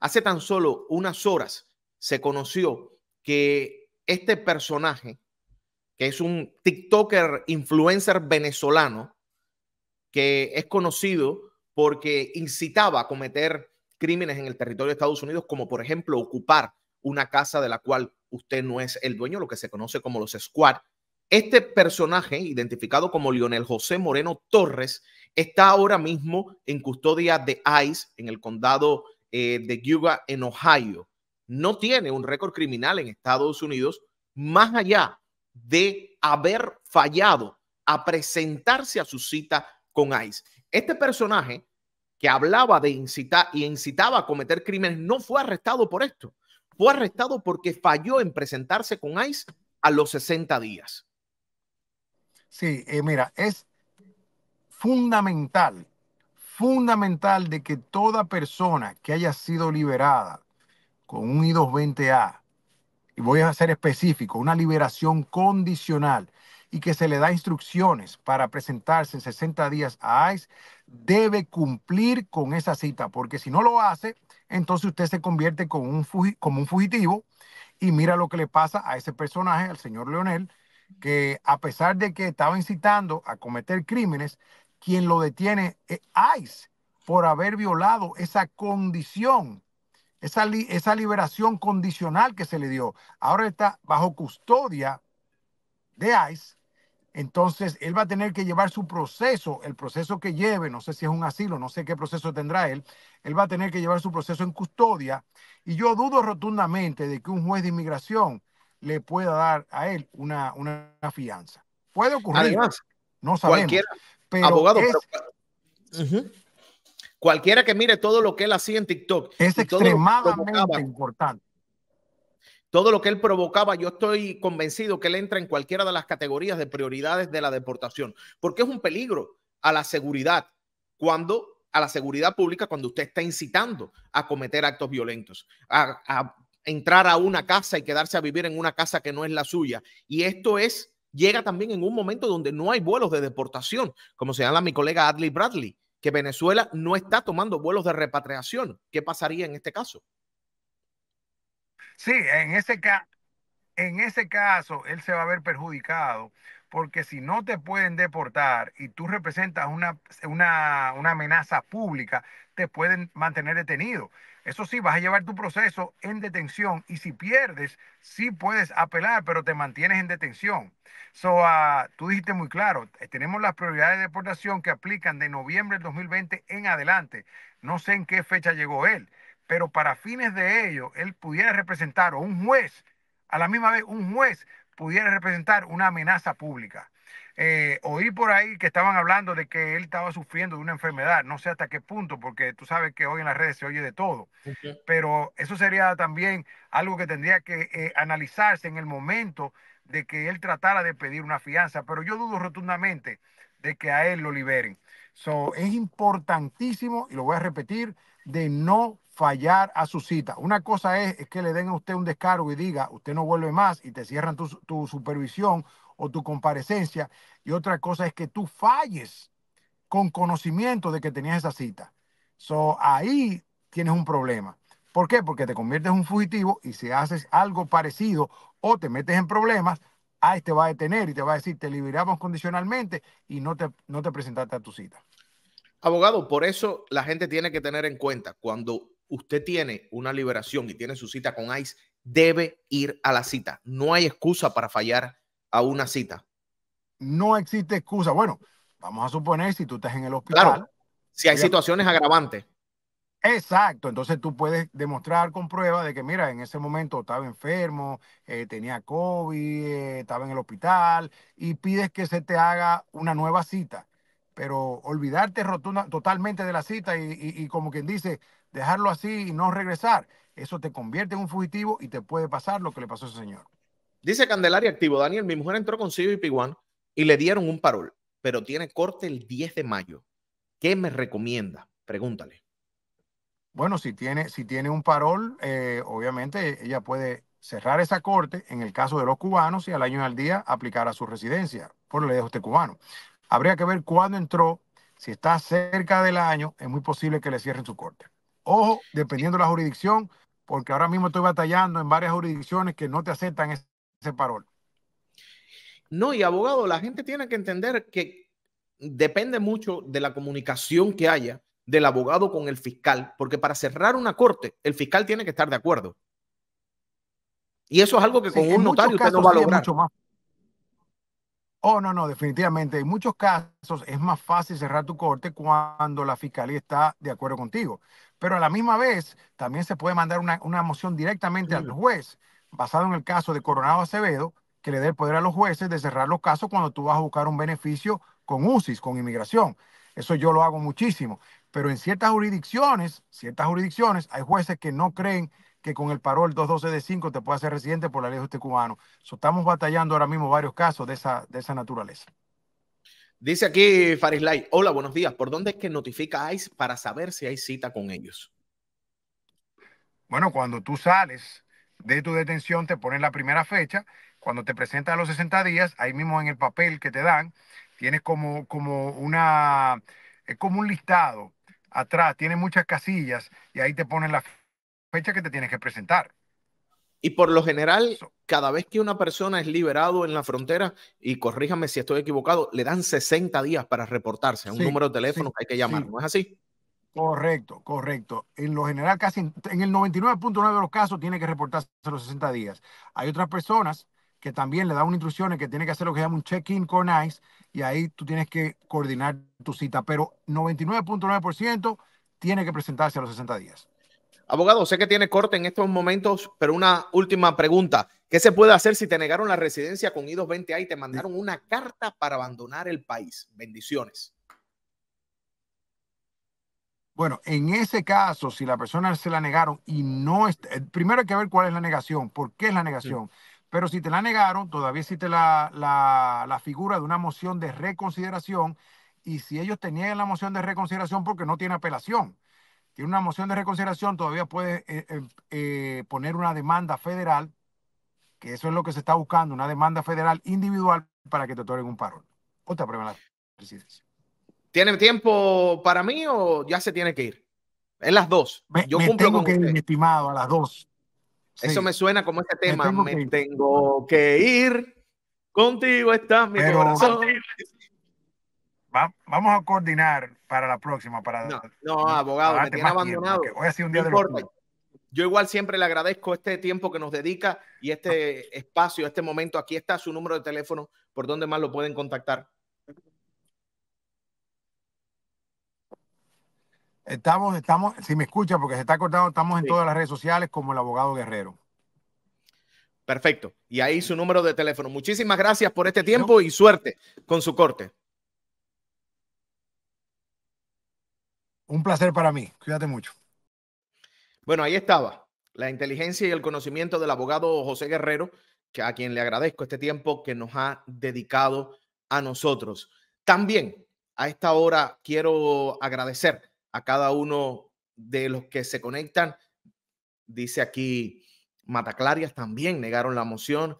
Hace tan solo unas horas se conoció que este personaje, que es un TikToker influencer venezolano, que es conocido porque incitaba a cometer crímenes en el territorio de Estados Unidos, como por ejemplo ocupar una casa de la cual usted no es el dueño, lo que se conoce como los squad. Este personaje, identificado como Lionel José Moreno Torres, está ahora mismo en custodia de ICE en el condado eh, de Yuba, en Ohio. No tiene un récord criminal en Estados Unidos, más allá de haber fallado a presentarse a su cita con ICE. Este personaje que hablaba de incitar y incitaba a cometer crímenes no fue arrestado por esto. Fue arrestado porque falló en presentarse con ICE a los 60 días. Sí, eh, mira, es fundamental, fundamental de que toda persona que haya sido liberada con un I-220A, y voy a ser específico, una liberación condicional, y que se le da instrucciones para presentarse en 60 días a ICE, debe cumplir con esa cita, porque si no lo hace, entonces usted se convierte como un, como un fugitivo y mira lo que le pasa a ese personaje, al señor Leonel, que a pesar de que estaba incitando a cometer crímenes, quien lo detiene es ICE por haber violado esa condición, esa, esa liberación condicional que se le dio. Ahora está bajo custodia de ICE entonces, él va a tener que llevar su proceso, el proceso que lleve, no sé si es un asilo, no sé qué proceso tendrá él, él va a tener que llevar su proceso en custodia y yo dudo rotundamente de que un juez de inmigración le pueda dar a él una, una fianza. Puede ocurrir, Además, no sabemos. Cualquiera, pero abogado, cualquiera que mire todo lo que él hacía en TikTok. Es extremadamente importante todo lo que él provocaba, yo estoy convencido que él entra en cualquiera de las categorías de prioridades de la deportación, porque es un peligro a la seguridad cuando a la seguridad pública cuando usted está incitando a cometer actos violentos, a, a entrar a una casa y quedarse a vivir en una casa que no es la suya. Y esto es llega también en un momento donde no hay vuelos de deportación, como señala mi colega Adley Bradley, que Venezuela no está tomando vuelos de repatriación. ¿Qué pasaría en este caso? Sí, en ese, en ese caso él se va a ver perjudicado porque si no te pueden deportar y tú representas una, una, una, amenaza pública, te pueden mantener detenido. Eso sí, vas a llevar tu proceso en detención y si pierdes, sí puedes apelar, pero te mantienes en detención. So, uh, tú dijiste muy claro, eh, tenemos las prioridades de deportación que aplican de noviembre del 2020 en adelante. No sé en qué fecha llegó él pero para fines de ello, él pudiera representar, o un juez, a la misma vez un juez pudiera representar una amenaza pública. Eh, oí por ahí que estaban hablando de que él estaba sufriendo de una enfermedad, no sé hasta qué punto, porque tú sabes que hoy en las redes se oye de todo, pero eso sería también algo que tendría que eh, analizarse en el momento de que él tratara de pedir una fianza, pero yo dudo rotundamente de que a él lo liberen. So, es importantísimo, y lo voy a repetir, de no fallar a su cita. Una cosa es, que le den a usted un descargo y diga, usted no vuelve más y te cierran tu, supervisión o tu comparecencia. Y otra cosa es que tú falles con conocimiento de que tenías esa cita. So, ahí tienes un problema. ¿Por qué? Porque te conviertes en un fugitivo y si haces algo parecido o te metes en problemas, ahí te va a detener y te va a decir, te liberamos condicionalmente y no te, no te presentaste a tu cita. Abogado, por eso la gente tiene que tener en cuenta cuando usted tiene una liberación y tiene su cita con ICE, debe ir a la cita. No hay excusa para fallar a una cita. No existe excusa. Bueno, vamos a suponer si tú estás en el hospital. Claro, si hay situaciones agravantes. Exacto, entonces tú puedes demostrar con prueba de que, mira, en ese momento estaba enfermo, eh, tenía COVID, eh, estaba en el hospital y pides que se te haga una nueva cita. Pero olvidarte rotunda, totalmente de la cita y, y como quien dice, dejarlo así y no regresar, eso te convierte en un fugitivo y te puede pasar lo que le pasó a ese señor. Dice Candelaria Activo, Daniel, mi mujer entró con y 1 y le dieron un parol, pero tiene corte el 10 de mayo. ¿Qué me recomienda? Pregúntale. Bueno, si tiene, si tiene un parol, eh, obviamente ella puede cerrar esa corte en el caso de los cubanos y al año y al día aplicar a su residencia por el este cubano. Habría que ver cuándo entró. Si está cerca del año, es muy posible que le cierren su corte Ojo, dependiendo de la jurisdicción, porque ahora mismo estoy batallando en varias jurisdicciones que no te aceptan ese parol. No, y abogado, la gente tiene que entender que depende mucho de la comunicación que haya del abogado con el fiscal, porque para cerrar una corte, el fiscal tiene que estar de acuerdo. Y eso es algo que con un notario usted no va a lograr. Oh, no, no, definitivamente. En muchos casos es más fácil cerrar tu corte cuando la fiscalía está de acuerdo contigo. Pero a la misma vez, también se puede mandar una, una moción directamente al juez, basado en el caso de Coronado Acevedo, que le dé el poder a los jueces de cerrar los casos cuando tú vas a buscar un beneficio con UCIS, con inmigración. Eso yo lo hago muchísimo. Pero en ciertas jurisdicciones, ciertas jurisdicciones, hay jueces que no creen que con el parol 212 de 5 te puede hacer residente por la ley de este cubano. estamos batallando ahora mismo varios casos de esa, de esa naturaleza. Dice aquí Farislay, hola, buenos días. ¿Por dónde es que notifica ICE para saber si hay cita con ellos? Bueno, cuando tú sales de tu detención, te ponen la primera fecha. Cuando te presentas a los 60 días, ahí mismo en el papel que te dan, tienes como, como una, es como un listado atrás, tiene muchas casillas y ahí te ponen la fecha que te tienes que presentar. Y por lo general, cada vez que una persona es liberado en la frontera, y corríjame si estoy equivocado, le dan 60 días para reportarse a un número de teléfono que hay que llamar, ¿no es así? Correcto, correcto. En lo general, casi en el 99.9 de los casos tiene que reportarse a los 60 días. Hay otras personas que también le dan instrucciones que tiene que hacer lo que se llama un check-in con ICE y ahí tú tienes que coordinar tu cita, pero 99.9% tiene que presentarse a los 60 días. Abogado, sé que tiene corte en estos momentos, pero una última pregunta. ¿Qué se puede hacer si te negaron la residencia con I-220A y te mandaron una carta para abandonar el país? Bendiciones. Bueno, en ese caso, si la persona se la negaron y no está, eh, primero hay que ver cuál es la negación, por qué es la negación. Pero si te la negaron, todavía existe la, la, la, figura de una moción de reconsideración. Y si ellos tenían la moción de reconsideración, porque no tiene apelación tiene una moción de reconsideración, todavía puede eh, eh, eh, poner una demanda federal, que eso es lo que se está buscando, una demanda federal individual para que te otorguen un parol. Otra prueba la presidencia. ¿Tiene tiempo para mí o ya se tiene que ir? En las dos. Yo cumplo con que ir, mi estimado, a las dos. Eso me suena como este tema. Me tengo, que, ir. Contigo está mi corazón vamos a coordinar para la próxima. Para, no, abogado, me tiene abandonado. hoy ha sido un día de Yo igual siempre le agradezco este tiempo que nos dedica y este espacio, este momento. Aquí está su número de teléfono, por donde más lo pueden contactar. Estamos, estamos, si me escucha, porque se está cortando, estamos en todas las redes sociales como el abogado guerrero. Perfecto. Y ahí su número de teléfono. Muchísimas gracias por este tiempo y suerte con su corte. Un placer para mí. Cuídate mucho. Bueno, ahí estaba la inteligencia y el conocimiento del abogado José Guerrero, que a quien le agradezco este tiempo que nos ha dedicado a nosotros. También a esta hora quiero agradecer a cada uno de los que se conectan. Dice aquí Mataclarias también negaron la moción.